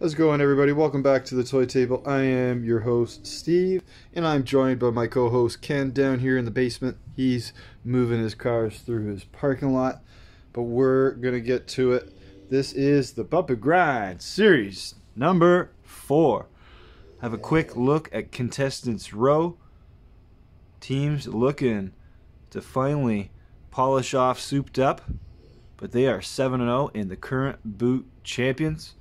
How's it going, everybody? Welcome back to the Toy Table. I am your host, Steve, and I'm joined by my co host, Ken, down here in the basement. He's moving his cars through his parking lot, but we're going to get to it. This is the and Grind series number four. Have a quick look at contestants' row. Teams looking to finally polish off souped up, but they are 7 0 in the current boot champions.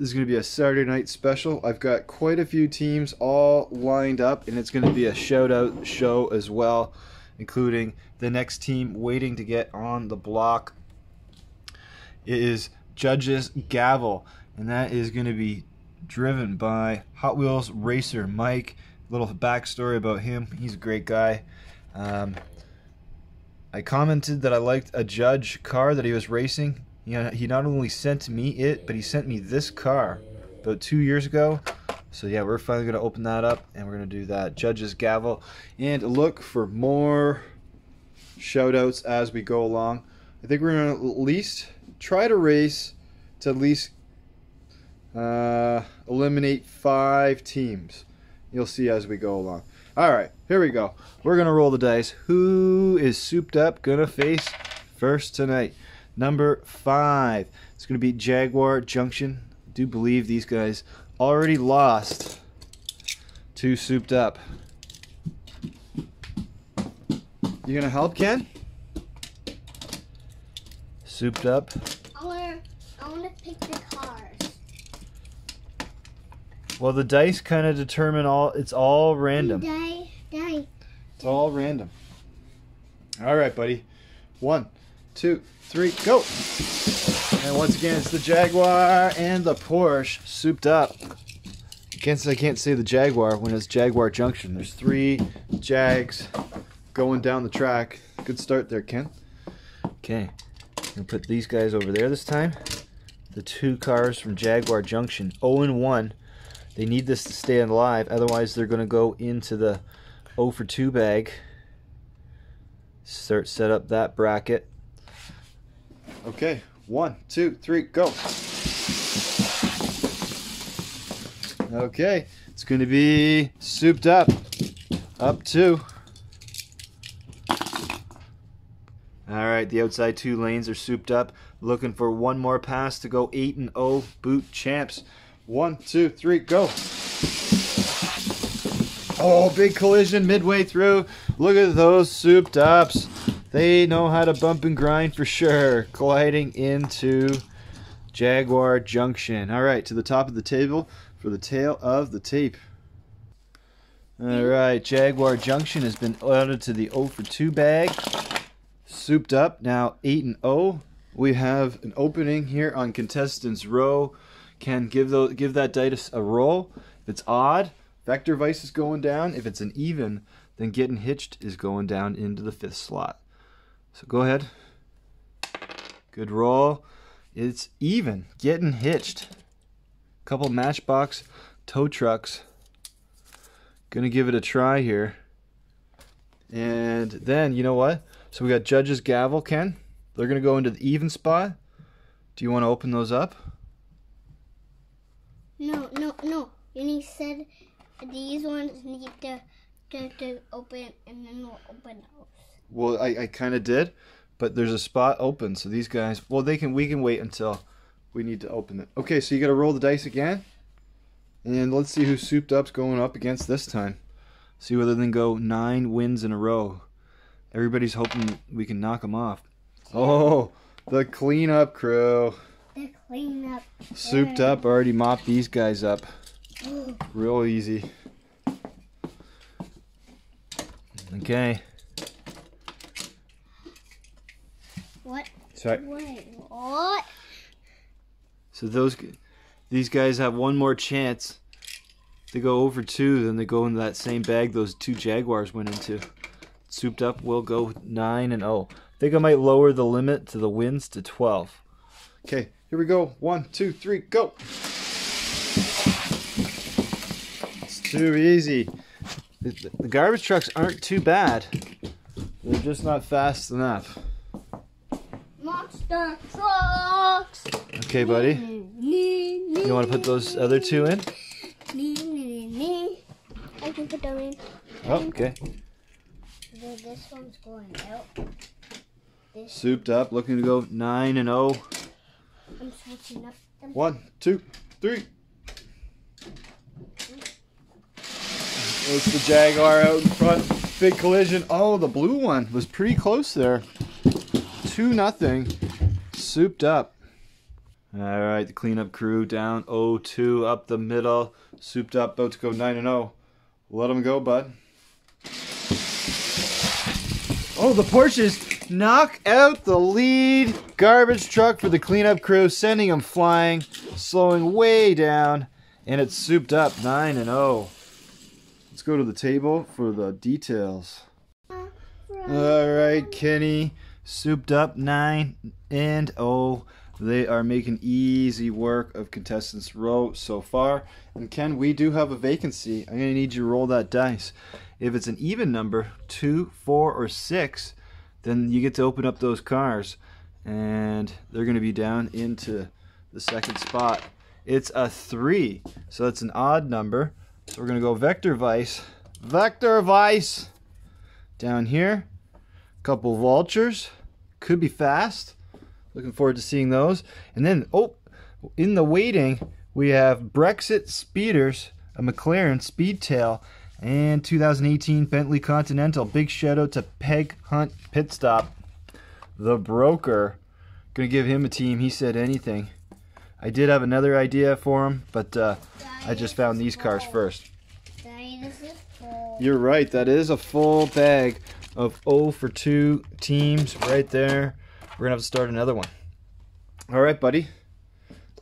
This is going to be a Saturday night special. I've got quite a few teams all lined up, and it's going to be a shout out show as well, including the next team waiting to get on the block. It is Judges Gavel, and that is going to be driven by Hot Wheels racer Mike. Little backstory about him he's a great guy. Um, I commented that I liked a Judge car that he was racing he, he not only sent me it, but he sent me this car about two years ago. So yeah, we're finally going to open that up and we're going to do that. Judge's gavel. And look for more shout outs as we go along. I think we're going to at least try to race to at least uh, eliminate five teams. You'll see as we go along. All right, here we go. We're going to roll the dice. Who is souped up going to face first tonight? Number five, it's going to be Jaguar Junction. I do believe these guys already lost to Souped Up. You gonna help, Ken? Souped Up. I wanna, I wanna pick the cars. Well, the dice kind of determine all. It's all random. Die, die. It's all random. All right, buddy. One, two, three, go. And once again, it's the Jaguar and the Porsche souped up. Can't, I can't say the Jaguar when it's Jaguar Junction. There's three Jags going down the track. Good start there, Ken. Okay, gonna put these guys over there this time. The two cars from Jaguar Junction, 0 and 1. They need this to stay alive, otherwise they're gonna go into the 0 for 2 bag. Start set up that bracket. Okay, one, two, three, go. Okay, it's going to be souped up. Up two. All right, the outside two lanes are souped up. Looking for one more pass to go 8 and 0 boot champs. One, two, three, go. Oh, big collision midway through. Look at those souped ups. They know how to bump and grind for sure. Colliding into Jaguar Junction. All right, to the top of the table for the tale of the tape. All right, Jaguar Junction has been added to the 0 for 2 bag. Souped up, now 8 and 0. We have an opening here on contestants row. Can give those, give that dice a roll. If it's odd, Vector Vice is going down. If it's an even, then Getting Hitched is going down into the fifth slot. So go ahead. Good roll. It's even. Getting hitched. Couple Matchbox tow trucks. Gonna give it a try here. And then, you know what? So we got Judge's Gavel, Ken. They're gonna go into the even spot. Do you want to open those up? No, no, no. You need said these ones need to, to, to open and then we'll open those. Well, I, I kind of did, but there's a spot open, so these guys. Well, they can. We can wait until we need to open it. Okay, so you got to roll the dice again, and let's see who souped up's going up against this time. See whether they can go nine wins in a row. Everybody's hoping we can knock them off. Oh, the cleanup crew. The cleanup. Souped up already mopped these guys up. Real easy. Okay. Sorry. Wait, what? So those, these guys have one more chance. They go over two, then they go into that same bag those two Jaguars went into. Souped up will go nine and zero. I think I might lower the limit to the wins to twelve. Okay, here we go. One, two, three, go. It's too easy. The, the garbage trucks aren't too bad. They're just not fast enough. Monster trucks. Okay, buddy. You want to put those other two in? I can put them in. Oh, okay. This one's going out. This Souped up, looking to go 9 and oh. 0. I'm switching up them. One, two, three. It's the Jaguar out in front. Big collision. Oh, the blue one was pretty close there. 2 nothing. Souped up. All right, the cleanup crew down 0-2 up the middle. Souped up, about to go 9 and 0. Let them go, bud. Oh, the Porsches knock out the lead garbage truck for the cleanup crew, sending them flying, slowing way down, and it's souped up 9 and 0. Let's go to the table for the details. All right, Kenny, souped up 9 and 0. They are making easy work of contestants row so far. And Ken, we do have a vacancy. I'm to need you to roll that dice. If it's an even number, two, four, or six, then you get to open up those cars. And they're to be down into the second spot. It's a three, so that's an odd number. So we're to go Vector Vice. Vector Vice! Down here. Couple vultures. Could be fast. Looking forward to seeing those. And then, oh, in the waiting, we have Brexit Speeders, a McLaren Speedtail, and 2018 Bentley Continental. Big shout out to Peg Hunt Pit Stop, the broker. Gonna give him a team. He said anything. I did have another idea for him, but uh, I just found these cars first. Daddy, this is full. You're right. That is a full bag of 0 for 2 teams right there. We're going to have to start another one. All right, buddy.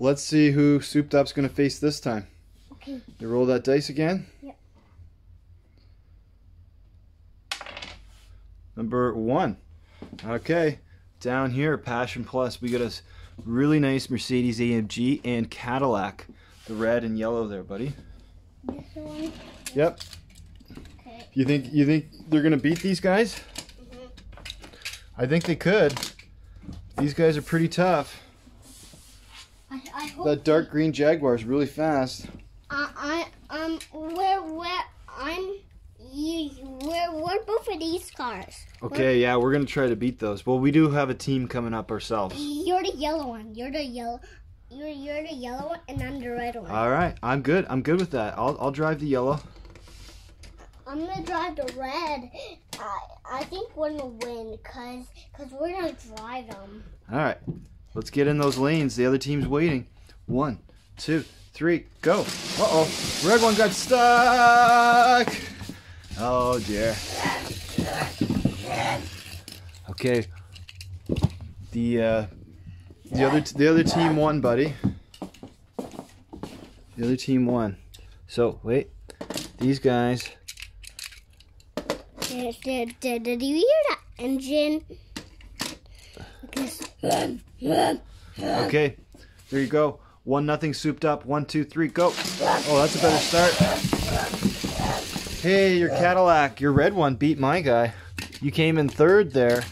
Let's see who Souped Up's going to face this time. Okay. You roll that dice again? Yep. Number one. Okay. Down here, Passion Plus, we got a really nice Mercedes AMG and Cadillac. The red and yellow there, buddy. This one. Yep. Okay. You think you think they're gonna beat these guys? Mhm. I think they could. These guys are pretty tough. I, I hope. That dark green Jaguar is really fast. I, I, um, where, where, I'm, you, where, where both of these cars? Okay, yeah, we're gonna try to beat those. Well, we do have a team coming up ourselves. You're the yellow one. You're the yellow. You're, you're the yellow one, and I'm the red one. All right, I'm good. I'm good with that. I'll I'll drive the yellow. I'm gonna drive the red. I, I think we're gonna win, cause, cause we're gonna drive them. All right, let's get in those lanes. The other team's waiting. One, two, three, go. Uh oh, red one got stuck. Oh dear. Okay. The uh, the other the other team won, buddy. The other team won. So wait, these guys. Did, did, did, did you hear that engine? Okay, there you go. One nothing souped up. One, two, three, go. Oh, that's a better start. Hey, your Cadillac, your red one beat my guy. You came in third there.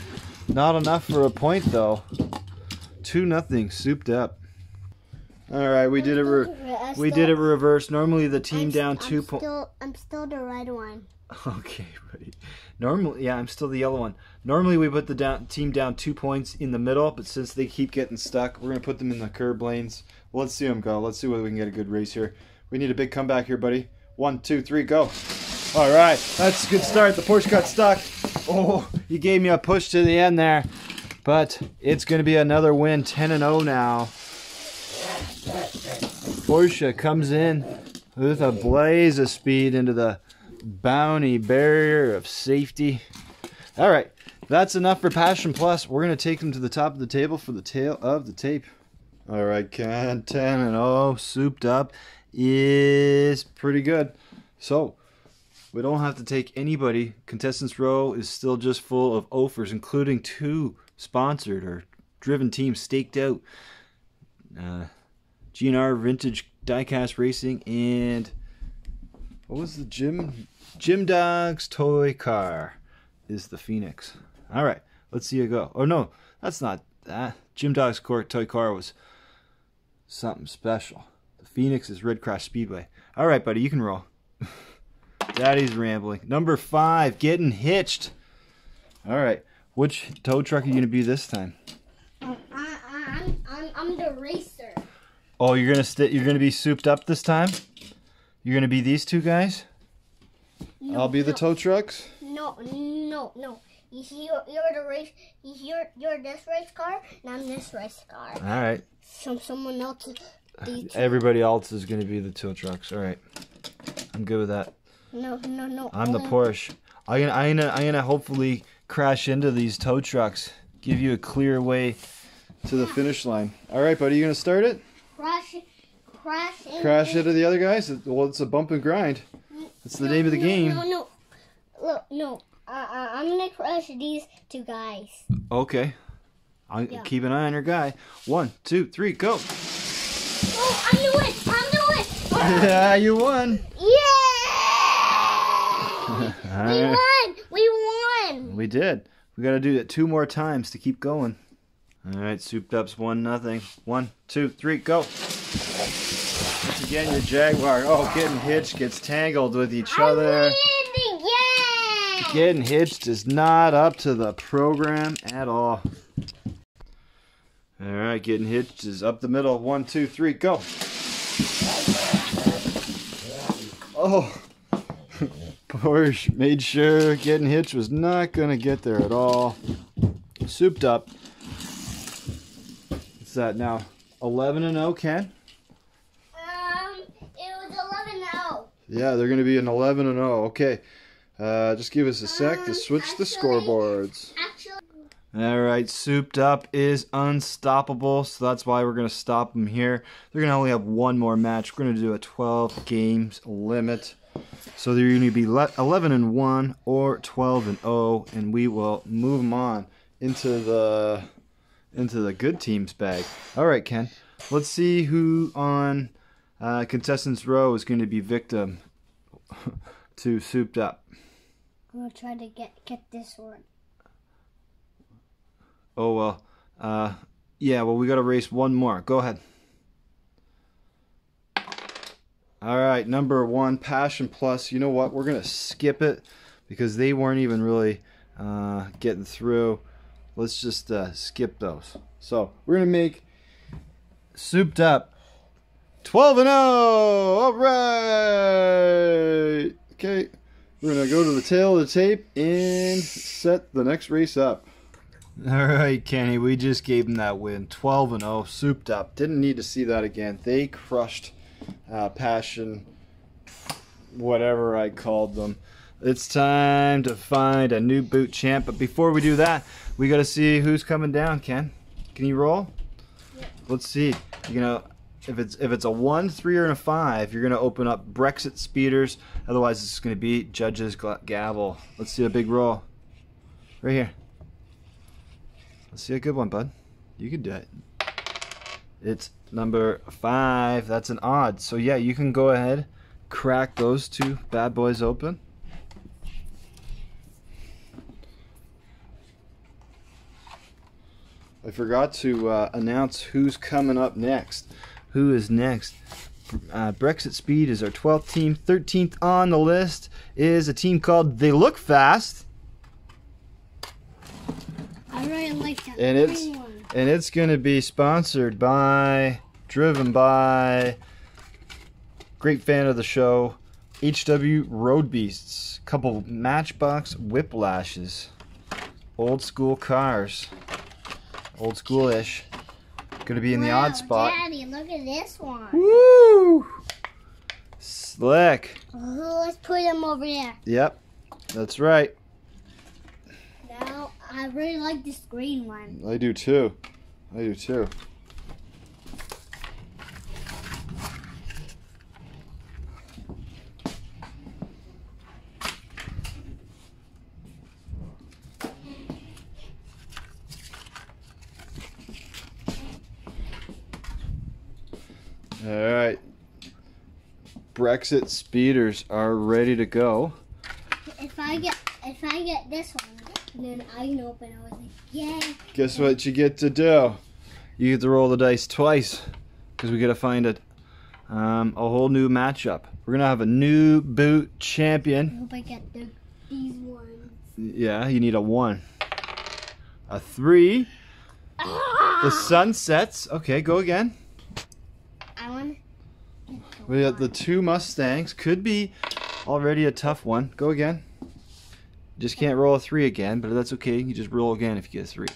Not enough for a point though. Two nothing souped up. All right, we did it. We did it reverse. Normally the team I'm, down two points. I'm still the red one. Okay, buddy. Normally, yeah, I'm still the yellow one. Normally, we put the down, team down two points in the middle, but since they keep getting stuck, we're gonna put them in the curb lanes. Well, let's see them go. Let's see whether we can get a good race here. We need a big comeback here, buddy. One, two, three, go. All right, that's a good start. The Porsche got stuck. Oh, you gave me a push to the end there, but it's gonna be another win, 10 and 0 now. Porsche comes in with a blaze of speed into the bounty barrier of safety. All right, that's enough for Passion Plus. We're gonna take them to the top of the table for the tale of the tape. All right, 10 and 0, souped up is pretty good. So we don't have to take anybody. Contestants row is still just full of offers, including two sponsored or driven teams staked out. Uh, GNR Vintage Diecast Racing and what was the Jim Jim Dog's toy car is the Phoenix. All right, let's see you go. Oh no, that's not that. Jim Dog's toy car was something special. The Phoenix is Red Cross Speedway. All right, buddy, you can roll. Daddy's rambling. Number five, getting hitched. All right, which tow truck are you gonna be this time? Um, I, I'm, I'm, I'm the racer. Oh, you're gonna you're gonna be souped up this time. You're gonna be these two guys. No, I'll be the tow trucks. No, no, no. You, you're, you're the race. You're, you're this race car, and I'm this race car. All right. Some someone else. Uh, everybody else is gonna be the tow trucks. All right. I'm good with that. no, no, no. I'm the Porsche. I'm gonna, I'm gonna, I'm gonna hopefully crash into these tow trucks. Give you a clear way to the finish line. All right, buddy. You gonna start it? Crash, crash, into Crash into the other guys? Well, it's a bump and grind. That's the No, name of the no, game. No, no, look, no. Uh, uh, I'm gonna crush these two guys. Okay. I'll Yeah. keep an eye on your guy. One, two, three, go. Oh, I'm the win! I'm the win! yeah, you won. Yeah! We right. won! We won! We did. We got to do it two more times to keep going. All right, souped up's one nothing. One, two, three, go. Once again, your Jaguar. Oh, getting hitched gets tangled with each other. Getting hitched is not up to the program at all. All right, getting hitched is up the middle. One, two, three, go. Oh, Porsche made sure getting hitched was not going to get there at all. Souped up. What's that now? 11 and 0, Ken? Um, it was 11 0. Yeah, they're going to be an 11 and 0. Okay. Uh, just give us a sec to Um, switch the scoreboards. Actually, All right, souped up is unstoppable, so that's why we're gonna stop them here. They're gonna only have one more match. We're gonna do a 12 games limit, so they're gonna be le- 11 and one or 12 and 0, and we will move them on into the into the good teams bag. All right, Ken, let's see who on uh, contestants row is going to be victim to souped up. I'm gonna try to get get this one. Oh well. Uh, yeah. Well, we got to race one more. Go ahead. All right, number one, Passion Plus. You know what? We're gonna skip it because they weren't even really uh, getting through. Let's just uh, skip those. So we're gonna make souped up 12 and 0. All right. Okay. We're gonna go to the tale of the tape and set the next race up. All right, Kenny, we just gave them that win. 12 and 0, souped up. Didn't need to see that again. They crushed uh, Passion, whatever I called them. It's time to find a new boot champ. But before we do that, we got to see who's coming down, Ken. Can you roll? Yeah. Let's see. You know, if it's if it's a one, three, or a five, you're gonna open up Brexit speeders. Otherwise, it's gonna be judge's gavel. Let's see a big roll. Right here. Let's see a good one, bud. You can do it. It's number five. That's an odd. So yeah, you can go ahead, crack those two bad boys open. I forgot to uh, announce who's coming up next. Who is next? Uh, Brexit Speed is our 12th team. 13th on the list is a team called They Look Fast. I really like that And it's- one. and it's going to be sponsored by, driven by, great fan of the show, HW Road Beasts. Couple Matchbox Whiplashes, old school cars, old schoolish. To be in the odd spot. Daddy, look at this one. Woo! Slick. Oh, let's put them over there. Yep, that's right. Now, I really like this green one. I do too. I do too. All right. Brexit speeders are ready to go. If I get if I get this one, then I can open it. I was like, yay! Guess what you get to do? You get to roll the dice twice because we got to find a um, a whole new matchup. We're gonna have a new boot champion. I hope I get the, these ones. Yeah, you need a one, a three. The sun sets. Okay, go again. We got the two Mustangs. Could be already a tough one. Go again. Just can't roll a three again, but that's okay. You just roll again if you get a three.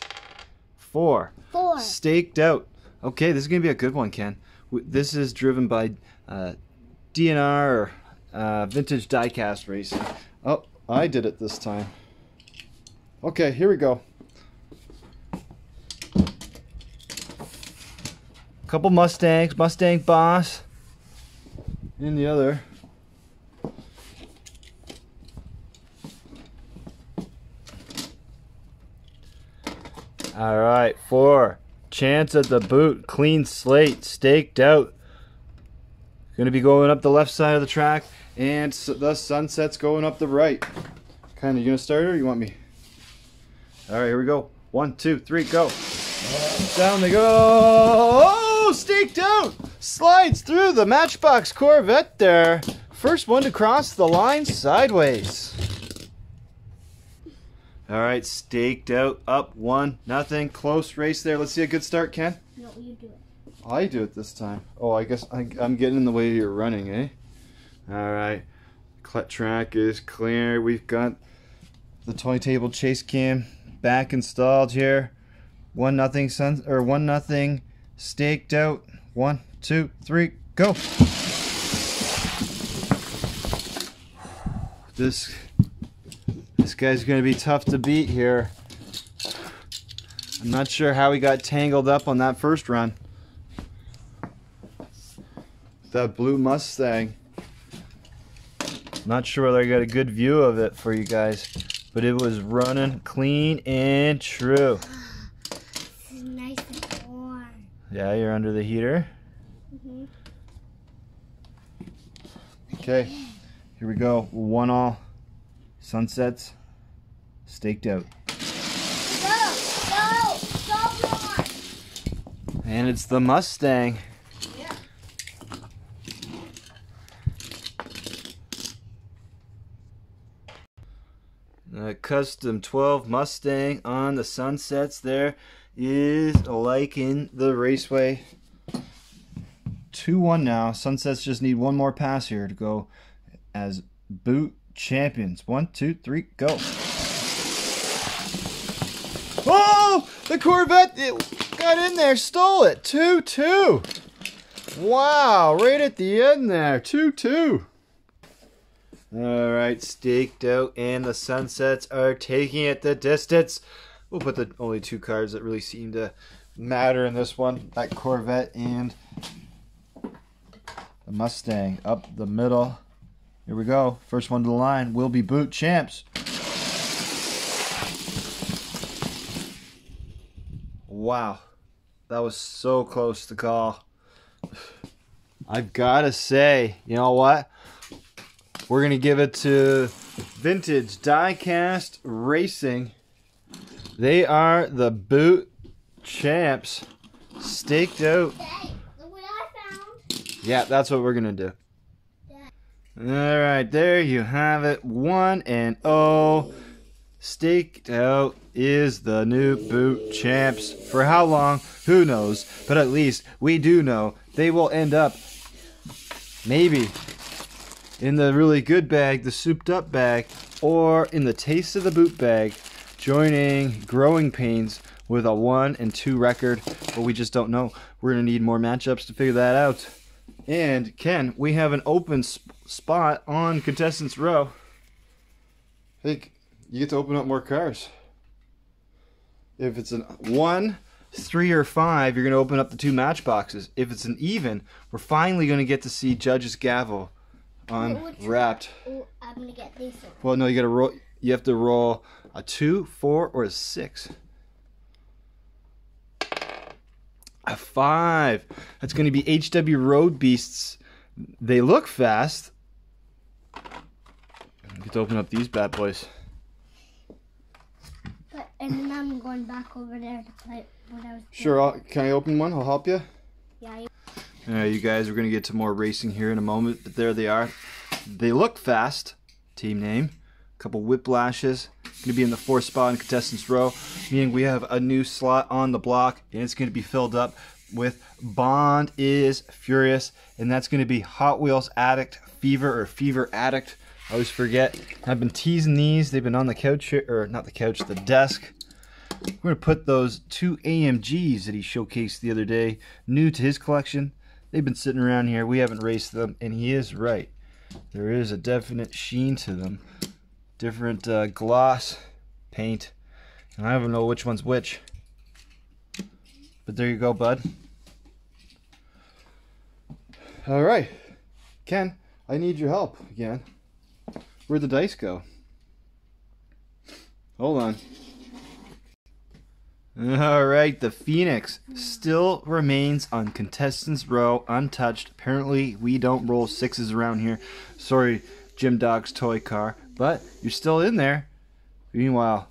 Four. four. Staked out. Okay, this is gonna be a good one, Ken. This is driven by uh, DNR or uh, Vintage Diecast Racing. Oh, I did it this time. Okay, here we go. Couple Mustangs, Mustang Boss, and the other. All right, four. Chance at the boot, clean slate, staked out. Going to be going up the left side of the track, and the sunset's going up the right. Kind of, you gonna start or you want me? All right, here we go. One, two, three, go. Down they go. Oh, staked out. Slides through the Matchbox Corvette there. First one to cross the line sideways. All right, staked out, up one, nothing. Close race there. Let's see a good start, Ken. No, you do it. I do it this time. Oh, I guess I, I'm getting in the way of your running, eh? All right. Clet track is clear. We've got the toy table chase cam back installed here. One nothing sun or one nothing staked out. One, two, three, go. This this guy's gonna be tough to beat here. I'm not sure how he got tangled up on that first run. That blue Mustang. Not sure whether I got a good view of it for you guys, but it was running clean and true. This is nice and warm. Yeah, you're under the heater. Mhm. Okay, here we go. One all. Sunsets staked out. Go, go, go. And it's the Mustang. Yeah. A custom 12 Mustang on the sunsets there is liking the raceway. 2 1 now. Sunsets just need one more pass here to go as boot champions. One, two, three, go. Oh! The Corvette it got in there, stole it. 2 2. Wow, right at the end there. 2 2. All right, staked out, and the sunsets are taking it the distance. We'll put the only two cards that really seem to matter in this one: that Corvette and the Mustang up the middle. Here we go. First one to the line will be boot champs. Wow, that was so close to call. I've got to say, you know what? We're going to give it to Vintage Diecast Racing. They are the boot champs. Staked out. Hey, look what I found. Yeah, that's what we're going to do. All right, there you have it. 1 and 0. Staked out is the new boot champs. For how long? Who knows? But at least we do know they will end up maybe in the really good bag, the souped up bag, or in the taste of the boot bag, joining Growing Pains with a 1 and 2 record. But we just don't know. We're going to need more matchups to figure that out. And Ken, we have an open sp- spot on contestants row. Hey, you get to open up more cars. If it's an one, three, or five, you're going to open up the two match boxes. If it's an even, we're finally going to get to see Judge's gavel unwrapped. Oh, I'm gonna get this one. Well, no, you got to roll. You have to roll a two, four, or a six. A five. That's going to be HW Road Beasts. They look fast. Get to open up these bad boys. But and then I'm going back over there to play what I was. Sure, I'll, can I open one? I'll help you. Yeah. you- All right, you guys, we're going to get to more racing here in a moment, but there they are. They look fast, team name. A couple whiplashes. Going to be in the fourth spot in contestants row, meaning we have a new slot on the block, and it's going to be filled up with Bond is Furious, and that's going to be Hot Wheels Addict Fever or Fever Addict. I always forget. I've been teasing these. They've been on the couch or not the couch, the desk. We're going to put those two AMGs that he showcased the other day, new to his collection. They've been sitting around here. We haven't raced them, and he is right. There is a definite sheen to them. Different uh, gloss paint. And I don't know which one's which. But there you go, bud. All right. Ken, I need your help again. Where'd the dice go? Hold on. All right, the Phoenix still remains on contestants row untouched. Apparently, we don't roll sixes around here. Sorry, Jim Dog's toy car, but you're still in there. Meanwhile,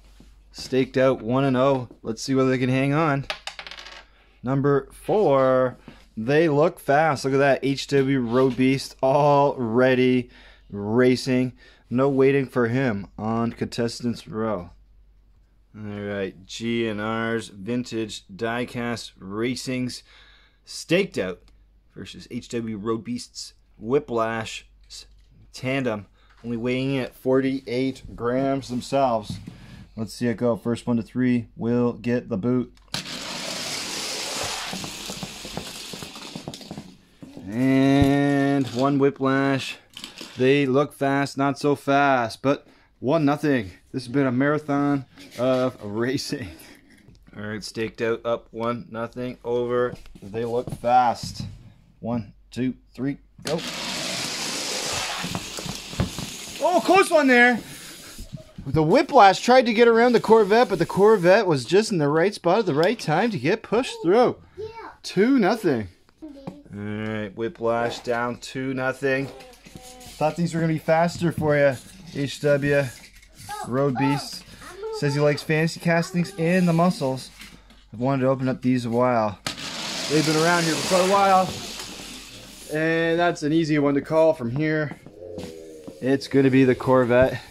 staked out 1 and 0. Let's see whether they can hang on. Number 4. They look fast. Look at that HW Road Beast already racing. No waiting for him on contestants row. All right, G and R's Vintage Diecast Racings Staked Out versus HW Road Beasts Whiplash Tandem, only weighing in at 48 grams themselves. Let's see it go. First one to three will get the boot. And one whiplash. They look fast, not so fast, but one nothing. This has been a marathon of racing. All right, staked out, up one nothing over. They look fast. One, two, three, go. Oh, close one there. The whiplash tried to get around the Corvette, but the Corvette was just in the right spot at the right time to get pushed through. Yeah. Two nothing. All right, whiplash down two nothing. Thought these were gonna be faster for you, HW. Road Beast says he likes fantasy castings and the muscles. I've wanted to open up these a while. They've been around here for quite a while. And that's an easy one to call from here. It's going to be the Corvette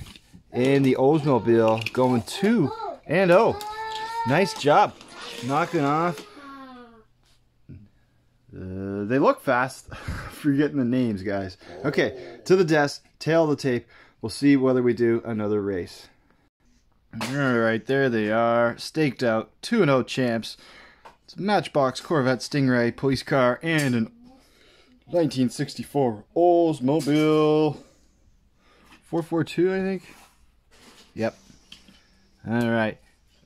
and the Oldsmobile going 2 and oh. Nice job. Knocking off. Uh, they look fast. Forgetting the names, guys. Okay, to the desk, tail the tape. We'll see whether we do another race. Alright, there they are. Staked out. 2 0 champs. It's a Matchbox Corvette Stingray police car and an 1964 Oldsmobile 442, I think. Yep. Alright.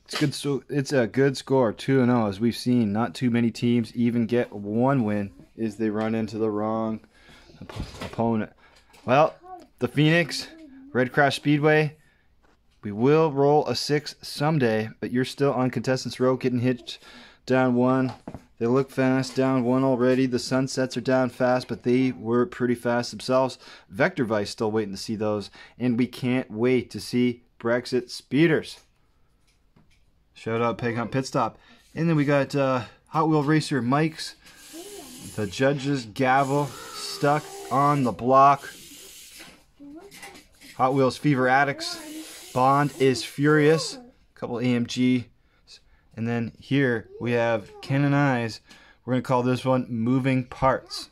It's good so it's a good score, 2 and 0 as we've seen. Not too many teams even get one win is they run into the wrong op opponent. Well, the Phoenix Red Crash Speedway. We will roll a six someday, but you're still on contestants row, getting hit down one. They look fast, down one already. The sunsets are down fast, but they were pretty fast themselves. Vector Vice still waiting to see those, and we can't wait to see Brexit speeders. Shout out Peg Hunt Pit Stop. And then we got uh, Hot Wheel Racer Mike's. The judge's gavel stuck on the block. Hot Wheels Fever Addicts. Bond is Furious. A couple AMG. And then here we have Ken and I's. We're going to call this one Moving Parts.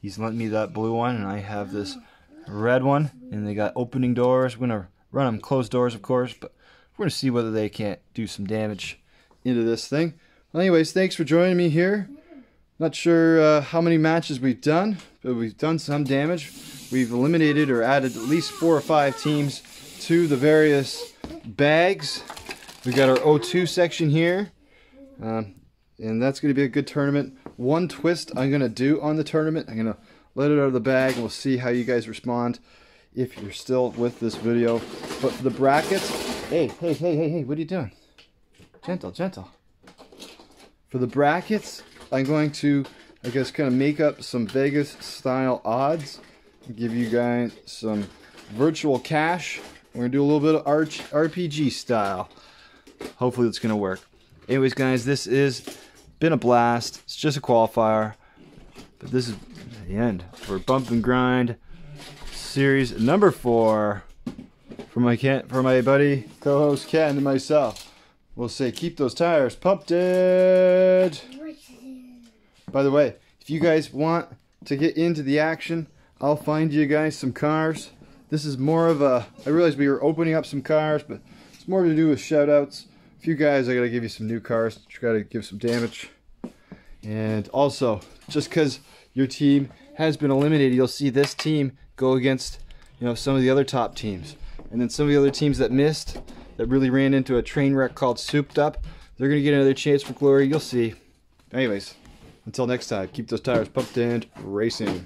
He's lent me that blue one, and I have this red one. And they got opening doors. We're going to run them closed doors, of course, but we're going to see whether they can't do some damage into this thing. Well, anyways, thanks for joining me here. Not sure uh, how many matches we've done, but we've done some damage. We've eliminated or added at least four or five teams to the various bags. We got our O2 section here, um, and that's going to be a good tournament. One twist I'm going to do on the tournament, I'm going to let it out of the bag, and we'll see how you guys respond if you're still with this video. But for the brackets, hey, hey, hey, hey, hey, what are you doing? Gentle, gentle. For the brackets, I'm going to, I guess, kind of make up some Vegas style odds. Give you guys some virtual cash. We're going to do a little bit of RPG style. Hopefully it's going to work. Anyways, guys, this is been a blast. It's just a qualifier. But this is the end for Bump and Grind series number four. For my for my buddy, co-host Ken, and myself, we'll say keep those tires pumped. By the way, if you guys want to get into the action, I'll find you guys some cars. This is more of a. I realize we were opening up some cars, but more to do with shout outs. A few guys, I gotta give you some new cars. Gotta give some damage. And also, just because your team has been eliminated, you'll see this team go against, you know, some of the other top teams. And then some of the other teams that missed, that really ran into a train wreck called Souped Up, they're to get another chance for glory. You'll see. Anyways, until next time, keep those tires pumped and racing.